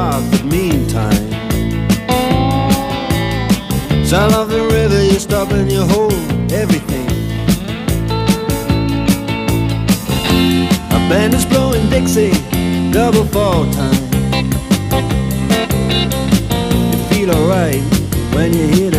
park, but meantime. Sound of the river, you stop and you hold everything. A band is blowing Dixie, double fall time. You feel alright when you hear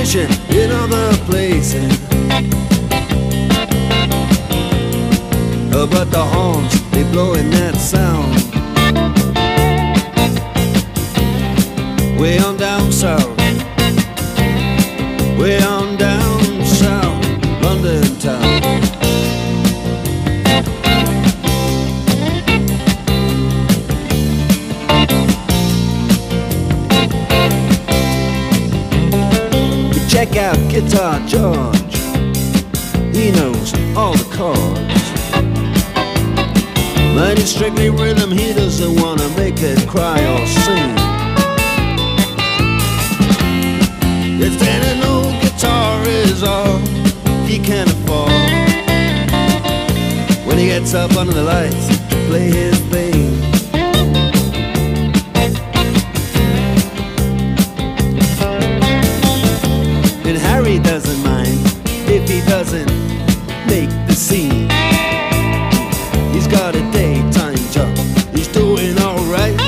Competition in other places. But the horns, they blowing that check out Guitar George. He knows all the chords. It's strictly rhythm, he doesn't wanna make it cry or sing. If then an old guitar is all he can afford When he gets up under the lights to play his Harry doesn't mind if he doesn't make the scene. He's got a daytime job, he's doing alright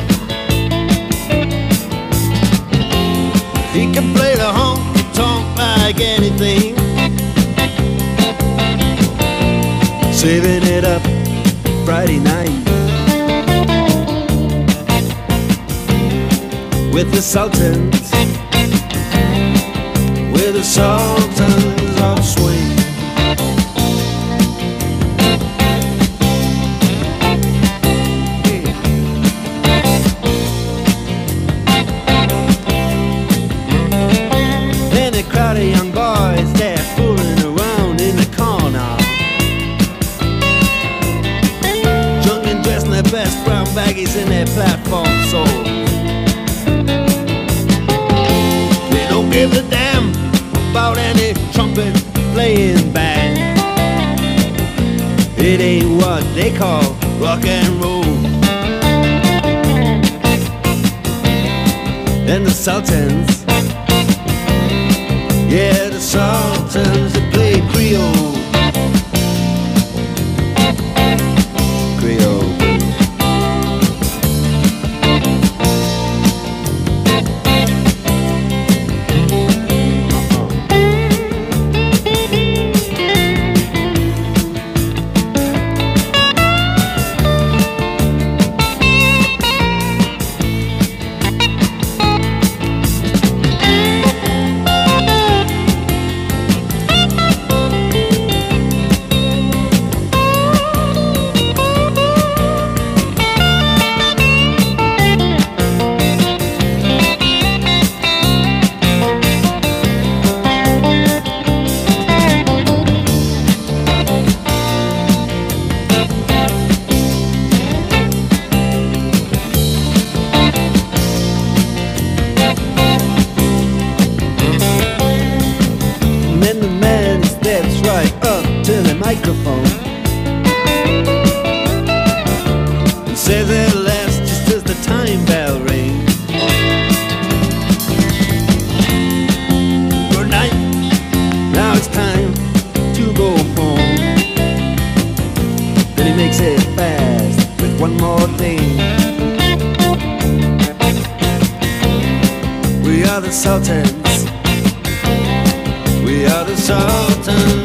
He can play the honky tonk like anything. Saving it up Friday night. With the Sultans, Sultans of Swing. Call rock and roll. And the Sultans yeah, the Sultans that play. Creole. Microphone and says at last, just as the time bell rings. Good night, now it's time to go home. Then he makes it fast with one more thing. We are the Sultans. We are the Sultans